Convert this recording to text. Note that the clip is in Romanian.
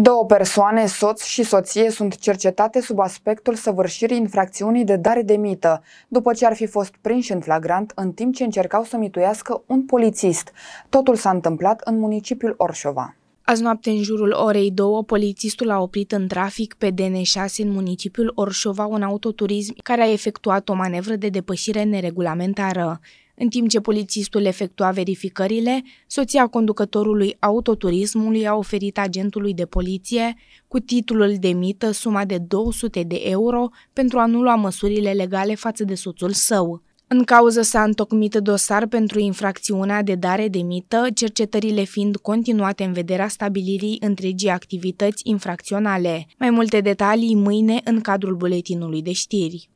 Două persoane, soț și soție, sunt cercetate sub aspectul săvârșirii infracțiunii de dare de mită, după ce ar fi fost prinși în flagrant în timp ce încercau să mituiască un polițist. Totul s-a întâmplat în municipiul Orșova. Azi noapte, în jurul orei 2, polițistul a oprit în trafic pe DN6 în municipiul Orșova un autoturism care a efectuat o manevră de depășire neregulamentară. În timp ce polițistul efectua verificările, soția conducătorului autoturismului a oferit agentului de poliție, cu titlul de mită, suma de 200 de euro pentru a nu lua măsurile legale față de soțul său. În cauză s-a întocmit dosar pentru infracțiunea de dare de mită, cercetările fiind continuate în vederea stabilirii întregii activități infracționale. Mai multe detalii mâine în cadrul buletinului de știri.